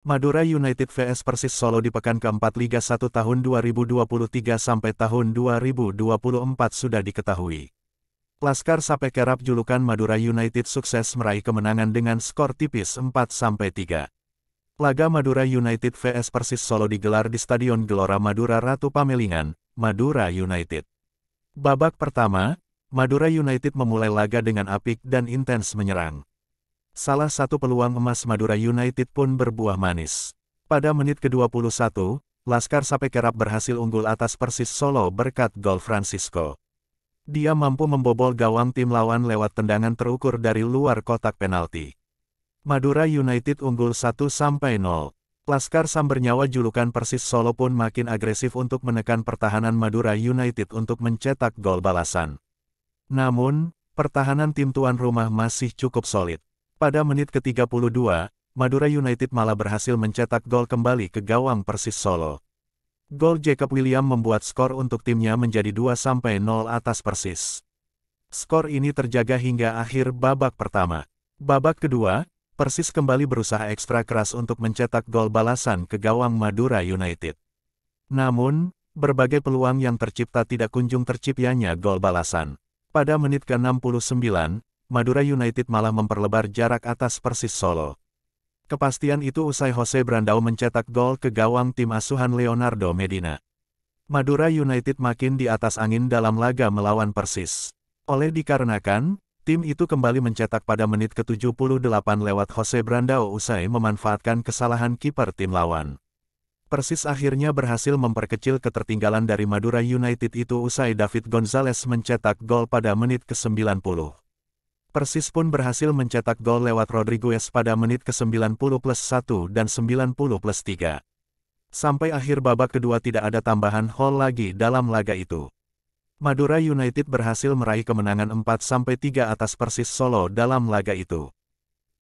Madura United vs Persis Solo di pekan keempat Liga 1 tahun 2023 sampai tahun 2024 sudah diketahui. Laskar Sapekerap julukan Madura United sukses meraih kemenangan dengan skor tipis 4-3. Laga Madura United vs Persis Solo digelar di Stadion Gelora Madura Ratu Pamelingan, Madura United. Babak pertama, Madura United memulai laga dengan apik dan intens menyerang. Salah satu peluang emas Madura United pun berbuah manis. Pada menit ke-21, Laskar Sapekerap berhasil unggul atas Persis Solo berkat gol Francisco. Dia mampu membobol gawang tim lawan lewat tendangan terukur dari luar kotak penalti. Madura United unggul 1-0. Laskar Sambernyawa julukan Persis Solo pun makin agresif untuk menekan pertahanan Madura United untuk mencetak gol balasan. Namun, pertahanan tim tuan rumah masih cukup solid. Pada menit ke-32, Madura United malah berhasil mencetak gol kembali ke gawang Persis Solo. Gol Jacob William membuat skor untuk timnya menjadi 2-0 atas Persis. Skor ini terjaga hingga akhir babak pertama. Babak kedua, Persis kembali berusaha ekstra keras untuk mencetak gol balasan ke gawang Madura United. Namun, berbagai peluang yang tercipta tidak kunjung terciptanya gol balasan. Pada menit ke-69, Madura United malah memperlebar jarak atas Persis Solo. Kepastian itu usai Jose Brandao mencetak gol ke gawang tim asuhan Leonardo Medina. Madura United makin di atas angin dalam laga melawan Persis. Oleh dikarenakan, tim itu kembali mencetak pada menit ke-78 lewat Jose Brandao usai memanfaatkan kesalahan kiper tim lawan. Persis akhirnya berhasil memperkecil ketertinggalan dari Madura United itu usai David Gonzalez mencetak gol pada menit ke-90. Persis pun berhasil mencetak gol lewat Rodriguez pada menit ke-90 plus 1 dan 90 plus 3. Sampai akhir babak kedua tidak ada tambahan gol lagi dalam laga itu. Madura United berhasil meraih kemenangan 4-3 atas Persis Solo dalam laga itu.